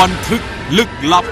บันทึกลึกลับ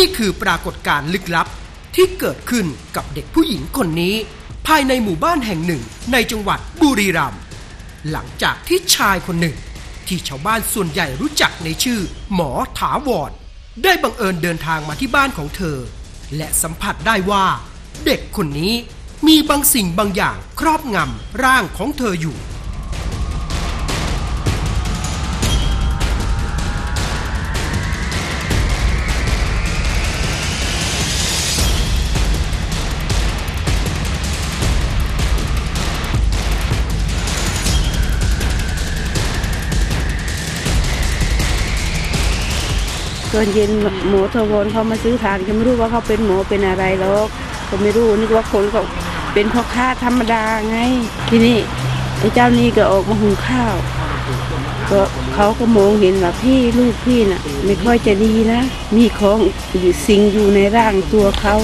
นี่คือปรากฏการณ์ลึกลับที่เกิดขึ้นกับเด็กผู้หญิงคนนี้ ภายในหมู่บ้านแห่งหนึ่งในจังหวัดบุรีรัมย์หลังจากที่ชายคนหนึ่ง ที่ชาวบ้านส่วนใหญ่รู้จักในชื่อ หมอถาวรได้บังเอิญเดินทางมาที่บ้านของเธอ และสัมผัสได้ว่า เด็กคนนี้มีบางสิ่งบางอย่างครอบงำร่างของเธออยู่ อนเย็นหมอทวรเขามาซื้อทานก็ไม่รู้ว่าเขาเป็นหมอเป็นอะไรหรอกก็ไม่รู้นึกว่าคนก็เป็นพ่อค้าธรรมดาไง ทีนี้ไอ้เจ้านี่ก็ออกมาหุงข้าวก็เขาก็มองเห็นว่าพี่ลูกพี่น่ะ ไม่ค่อยจะดีนะ มีของอยู่สิงอยู่ในร่างตัวเขา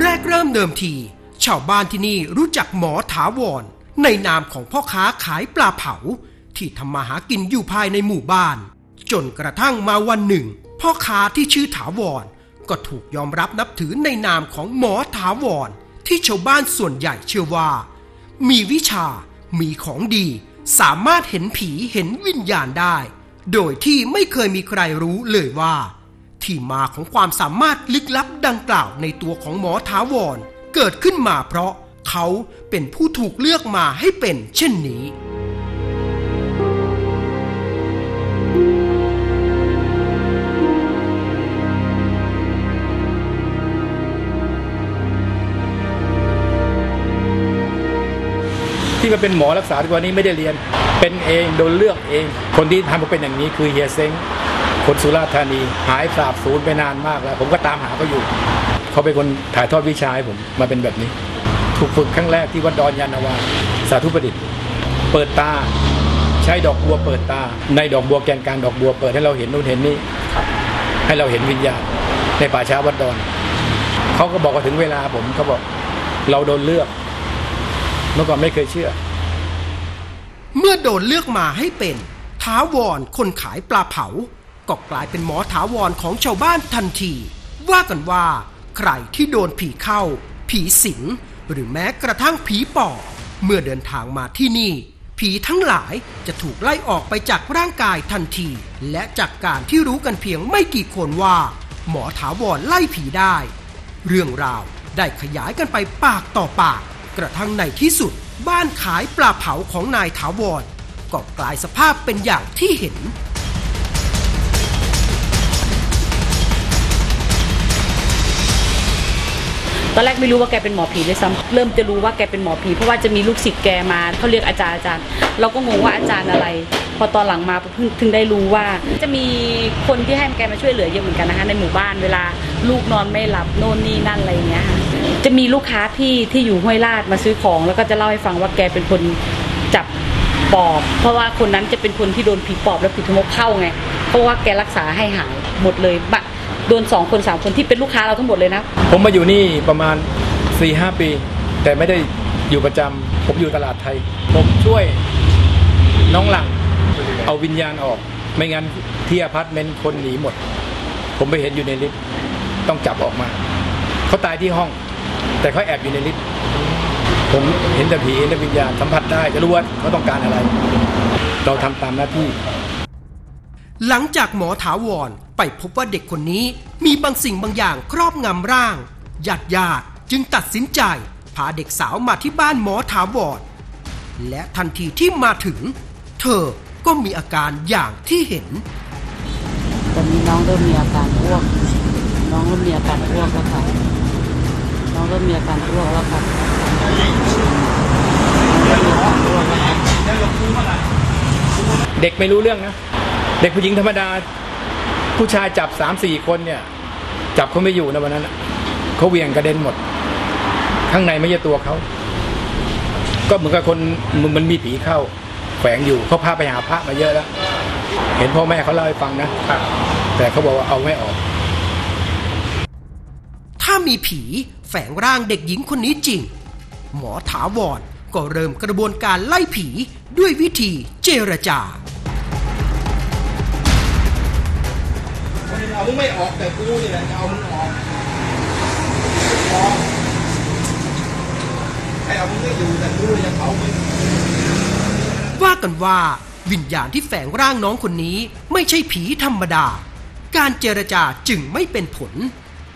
แรกเริ่มเดิมที ชาวบ้านที่นี่รู้จักหมอถาวร ในนามของพ่อค้าขายปลาเผา ที่ทำมาหากินอยู่ภายในหมู่บ้าน จนกระทั่งมาวันหนึ่ง พ่อค้าที่ชื่อถาวร ก็ถูกยอมรับนับถือในนามของหมอถาวร ที่ชาวบ้านส่วนใหญ่เชื่อว่า มีวิชา มีของดี สามารถเห็นผีเห็นวิญญาณได้ โดยที่ไม่เคยมีใครรู้เลยว่า ที่มาของความสามารถลึกลับดังกล่าวในตัวของหมอท้าวรเกิดขึ้นมาเพราะ เขาเป็นผู้ถูกเลือกมาให้เป็นเช่นนี้ที่มาเป็นหมอรักษาทุกวันนี้ไม่ได้เรียน เป็นเองโดนเลือกเอง คนที่ทำมาเป็นอย่างนี้คือเฮียเซ้งคนสุราษฎร์ธานี หายสาบสูญไปนานมากแล้ว ผมก็ตามหาเขาอยู่ เขาเป็นคนถ่ายทอดวิชาให้ผมมาเป็นแบบนี้ ถูกฝึกครั้งแรกที่วัดดอนยานาวา สาธุประดิษฐ์ เปิดตา ใช้ดอกบัวเปิดตา ในดอกบัวแกนกลางดอกบัวเปิดให้เราเห็นนู่นเห็นนี่ให้เราเห็นวิญญาณในป่าช้าวัดดอนเขาก็บอกว่าถึงเวลาผมเขาบอกเราโดนเลือก เมื่อก่อนไม่เคยเชื่อ เมื่อโดนเลือกมาให้เป็นท้าวรคนขายปลาเผา ก็กลายเป็นหมอถาวรของชาวบ้านทันที ว่ากันว่า ใครที่โดนผีเข้า ผีสิง หรือแม้กระทั่งผีปอบเมื่อเดินทางมาที่นี่ ผีทั้งหลายจะถูกไล่ออกไปจากร่างกายทันที และจากการที่รู้กันเพียงไม่กี่คนว่า หมอถาวรไล่ผีได้ เรื่องราวได้ขยายกันไปปากต่อปาก กระทั่งในที่สุด บ้านขายปลาเผาของนายถาวรก็กลายสภาพเป็นอย่างที่เห็น ตอนแรกไม่รู้ว่าแกเป็นหมอผีเลยซ้ำเริ่มจะรู้ว่าแกเป็นหมอผีเพราะว่าจะมีลูกศิษย์แกมาเขาเรียกอาจารย์อาจารย์ เราก็งงว่าอาจารย์อะไร พอตอนหลังมาเพิ่งถึงได้รู้ว่า จะมีคนที่ให้แกมาช่วยเหลือเยอะเหมือนกันนะคะในหมู่บ้านเวลาลูกนอนไม่หลับโน่นนี่นั่นอะไรอย่างเงี้ยค่ะจะมีลูกค้าที่ที่อยู่ห้วยลาดมาซื้อของ แล้วก็จะเล่าให้ฟังว่าแกเป็นคนจับปอบ เพราะว่าคนนั้นจะเป็นคนที่โดนผีปอบและผีทมกเข้าไงเพราะว่าแกรักษาให้หายหมดเลยบะ โดนสองคนสามคนที่เป็นลูกค้าเราทั้งหมดเลยนะ ผมมาอยู่นี่ประมาณ4ีหปี แต่ไม่ได้อยู่ประจำผมอยู่ตลาดไทย ผมช่วยน้องหลัง เอาวิญญาณออก ไม่งั้นที่อพาร์ตเมนต์คนหนีหมด ผมไปเห็นอยู่ในลิฟต์ต้องจับออกมาเขาตายที่ห้อง แต่เขาแอบอยู่ในลิฟต์ผมเห็นแต่ผีเห็นแต่วิญญาณสัมผัสได้จะรู้ว่าเขาต้องการอะไร เราทำตามหน้าที่ หลังจากหมอถาวร ไปพบว่าเด็กคนนี้มีบางสิ่งบางอย่างครอบงำร่างญาติญาติๆจึงตัดสินใจ พาเด็กสาวมาที่บ้านหมอถาวรและทันทีที่มาถึง เธอก็มีอาการอย่างที่เห็นตอนนี้น้องเริ่มมีอาการอ้วก น้องเริ่มมีอาการอ้วกแล้วค่ะ น้องเริ่มมีอาการอ้วกแล้วค่ะน้องเริ่มมีอาการอ้วกแล้วค่ะเด็กไม่รู้เรื่องนะ เด็กผู้หญิงธรรมดา ผู้ชายจับสามสี่คนเนี่ย จับเขาไม่อยู่นะวันนั้นน่ะเขาเหวี่ยงกระเด็นหมด ข้างในไม่ใช่ตัวเขา ก็เหมือนกับคนมันมันมีผีเข้าแฝงอยู่เขาพาไปหาพระมาเยอะแล้ว เห็นพ่อแม่เขาเล่าให้ฟังนะแต่เขาบอกว่าเอาไม่ออก ถ้ามีผีแฝงร่างเด็กหญิงคนนี้จริง หมอถาวรก็เริ่มกระบวนการไล่ผีด้วยวิธีเจรจา เอามึงไม่ออกแต่กูนี่แหละจะเอามึงออกให้เอามึงไม่อยู่แต่กูจะเผามึงว่ากันว่าวิญญาณที่แฝงร่างน้องคนนี้ไม่ใช่ผีธรรมดา การเจรจาจึงไม่เป็นผล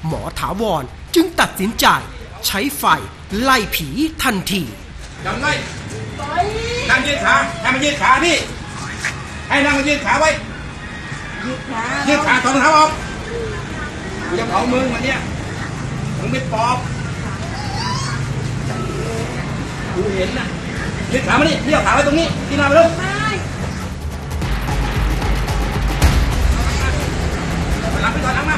หมอถาวรจึงตัดสินใจ ใช้ไฟไล่ผีทันทีจำไว้นั่งยืดขาให้มันยืดขาพี่ ให้นั่งมันยืดขาไว้ ยืดขาถอดรองเท้าออกกูจะเผามึงวันเนี้ยมึงไม่ปอบกูเห็นนะยึดขามานี่พี่เอาขาไว้ตรงนี้พี่นาไปเลยหลังไปก่อนหลังมา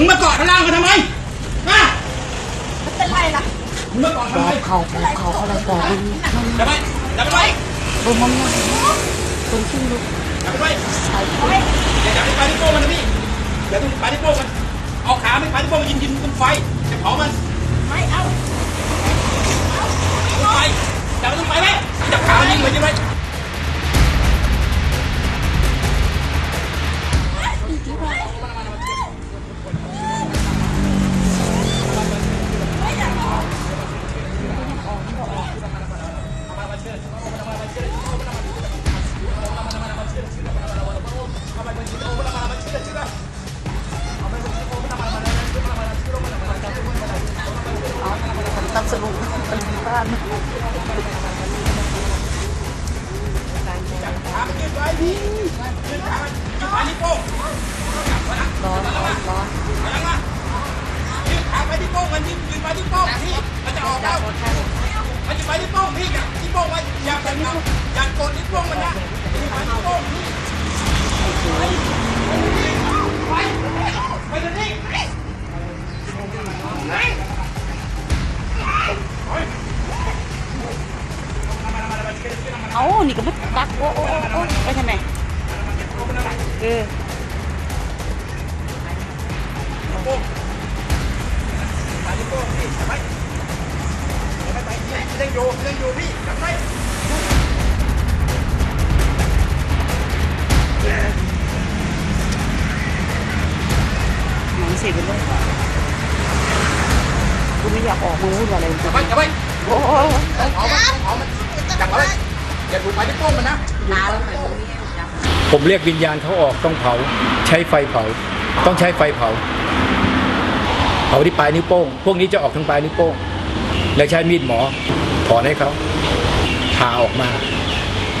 มึงมาเกาะล่างก็ทำไมฮะมึงมาเกาะทำไมเขาเขาเขาอะไรต่อมันจับไปจับไปบนมันคนขึ้นลุกจับไปอย่าจับไปปลายนิ้วโป้งมันนะพี่อย่าต้องปลายนิ้วโป้งมันเอาขาไม่ปลายนิ้วโป้งมันยิงยิงบนไฟจะเผามันไม่เอาไฟจับมันต้องไฟไหมจับขามันยิงมันยิงไว้ตั้ กดที่โป้งมันนะยืดไปที่โป้งพี่ไปไปเดี๋ยวนี้เอ้านี่ก็ไม่ตักโอ้โอ้โอ้โอ้ไปทำไมเออไปที่โป้งพี่จับไว้จับไว้ไปพี่ยังอยู่ยังอยู่พี่ จับไว้หนังเสียไปเลยกูไม่อยากออกมาพูดอะไรจับไว้จับไว้โอ้โหเผามันเผามันจับไว้อย่าถูกไปที่โป้งมันนะผมเรียกวิญญาณเขาออกต้องเผา ใช้ไฟเผา ต้องใช้ไฟเผาเผาที่ปลายนิ้วโป้งพวกนี้จะออกทางปลายนิ้วโป้งแล้วใช้มีดหมอถอนให้เขาผ่าออกมา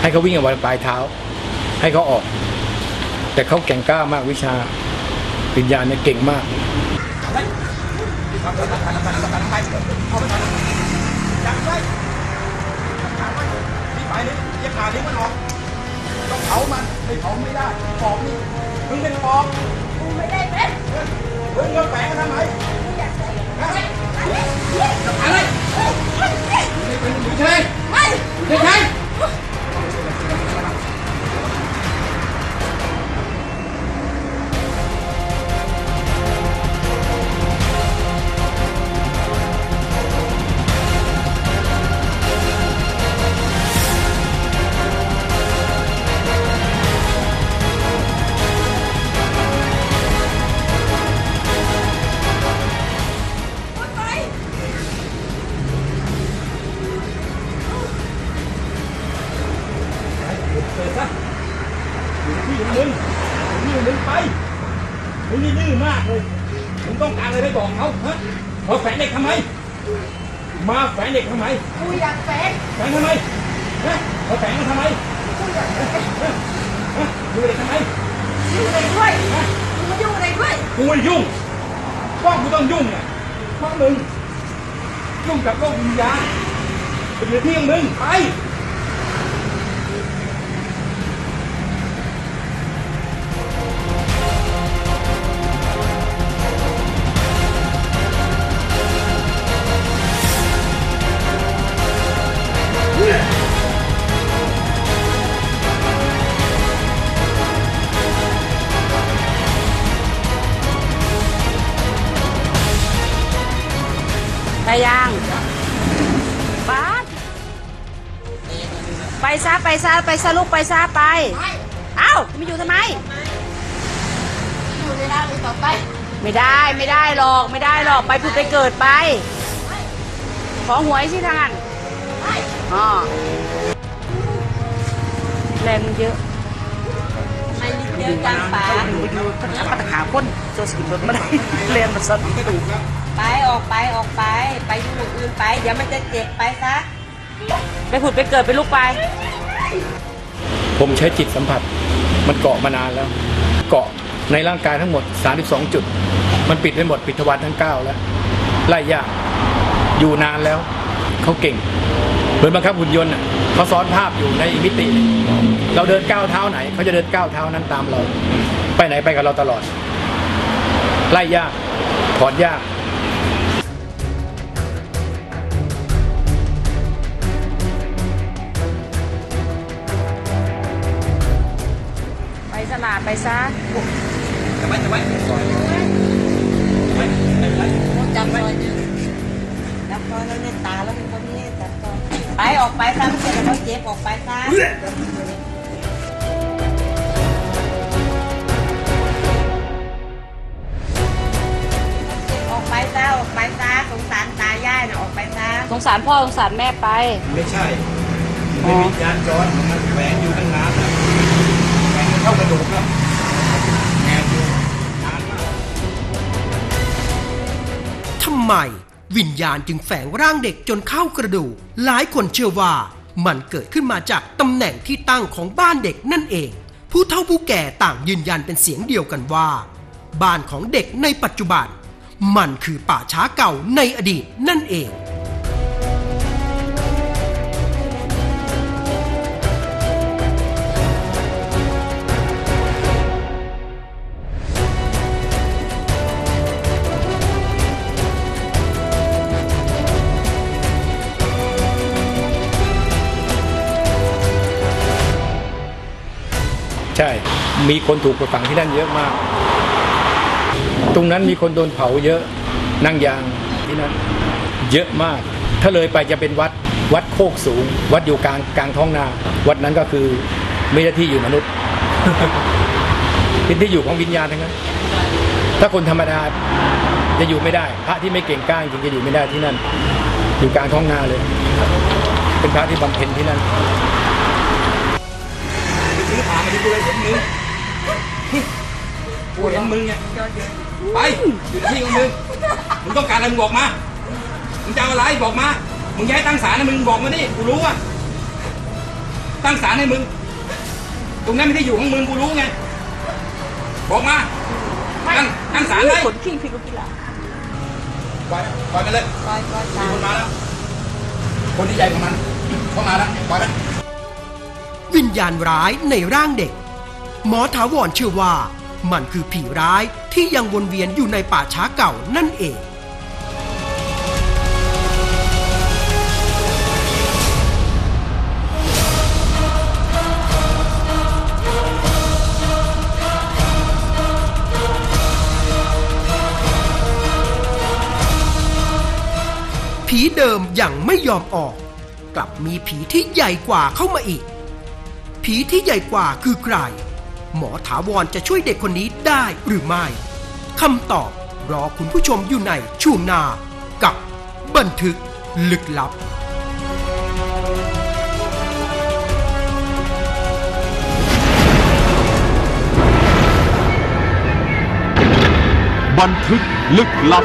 ให้เขาวิ่งออกมาปลายเท้า ให้เขาออก แต่เขาแก่งกล้ามากวิชา วิญญาเนี่ยเก่งมากจับไว้จับไว้ที่ปลายนิ้วอามันออกต้องเผามันไม่เผาไม่ได้ปอบนี่มึงเป็นปอบมึงไม่ได้เป็นมึงมาแฝงมาทำไมอะไรไม่เป็นอยู่เฉยไม่อยู่ ฮะดูเด็กทำไมอยู่ไหนด้วยมึงมาอยู่ไหนด้วยกูไม่ยุ่งก็กูต้องยุ่งอะเพราะมึงยุ่งกับโลกวิญญาณเป็นหน้าที่ของมึงไป ไปยังบ้านไปซะไปซะไปซะลูกไปซะไป เอ้าไม่อยู่ทำไม อยู่ในร้านนี้ต่อไป ไม่ได้ไม่ได้หรอกไม่ได้หรอกไปผุดไปเกิดไป ขอหวยสิทางนั้นอ๋อแรงมันเยอะไม่ลิเดียวจังป๋าไปดูพัฒนาพัฒนาคนโจสกินรถไม่ได้แรงมันสั่น ไปออกไปออกไป ไปอยู่อื่นไปเดี๋ยวมันจะเจ็บไปซะไปผุดไปเกิดไปลูกไป ผมใช้จิตสัมผัส มันเกาะมานานแล้ว เกาะในร่างกายทั้งหมด 32 จุด มันปิดไปหมดปิดทวารทั้ง 9 แล้ว ไล่ยาก อยู่นานแล้ว เขาเก่ง เหมือนบังคับหุ่นยนต์น่ะเขาซ้อนภาพอยู่ในอีกมิติหนึ่งเราเดินก้าวเท้าไหน เขาจะเดินก้าวเท้านั้นตามเรา ไปไหนไปกับเราตลอด ไล่ยาก ถอนยาก ไปซะจะไว้จะไว้ซอยจับซอยหนึงจับซอยแล้วเนี่ยตาแล้วมันก็มีจับซอยไปออกไปซะไม่ใช่เขาเจ็บออกไปซะออกไปซะออกไปซะสงสารตายายน่ะออกไปซะสงสารพ่อสงสารแม่ไป ไม่ใช่ไม่มียานจรมันแฝงอยู่ตั้งนานแล้วแฝงเข้ากระดูกแล้วำไมวิญญาณจึงแฝงร่างเด็กจนเข้ากระดูก หลายคนเชื่อว่ามันเกิดขึ้นมาจากตำแหน่งที่ตั้งของบ้านเด็กนั่นเอง ผู้เฒ่าผู้แก่ต่างยืนยันเป็นเสียงเดียวกันว่า บ้านของเด็กในปัจจุบัน มันคือป่าช้าเก่าในอดีตนั่นเอง ใช่ มีคนถูกไปฝังที่นั่นเยอะมาก ตรงนั้นมีคนโดนเผาเยอะนั่งยางที่นั่นเยอะมาก ถ้าเลยไปจะเป็นวัดวัดโคกสูง วัดอยู่กลางกลางท้องนา วัดนั้นก็คือไม่ใช่ที่อยู่มนุษย์ เป็นที่อยู่ของวิญญาณทั้งนั้น ถ้าคนธรรมดาจะอยู่ไม่ได้ พระที่ไม่เก่งกล้าจริงจะอยู่ไม่ได้ที่นั่น อยู่กลางท้องนาเลย เป็นพระที่บำเพ็ญที่นั่น ไปซื้อผ่ามาดิกูเลยเห็นมึงกูเห็นมึงเนี่ยไปอยู่ที่ของมึงมึงต้องการอะไรมึงบอกมามึงจะเอาอะไรบอกมามึงย้ายตั้งศาลนะมึงบอกมานี่กูรู้ว่าตั้งศาลให้มึง ตรงนั้นไม่ได้อยู่ของมึงกูรู้ไงบอกมาตั้งตั้งศาลเลยขนขิงพิกุกิลาปล่อยปล่อยไปเลยปล่อยปล่อยมีตาคนมาแล้วคนที่ใหญ่กว่ามันเข้ามาแล้วปล่อยไป วิญญาณร้ายในร่างเด็ก หมอถาวรเชื่อว่า มันคือผีร้ายที่ยังวนเวียนอยู่ในป่าช้าเก่านั่นเองผีเดิมยังไม่ยอมออก กลับมีผีที่ใหญ่กว่าเข้ามาอีก ผีที่ใหญ่กว่าคือใคร หมอถาวรจะช่วยเด็กคนนี้ได้หรือไม่คำตอบรอคุณผู้ชมอยู่ในช่วงนากับบันทึกลึกลับบันทึกลึกลับ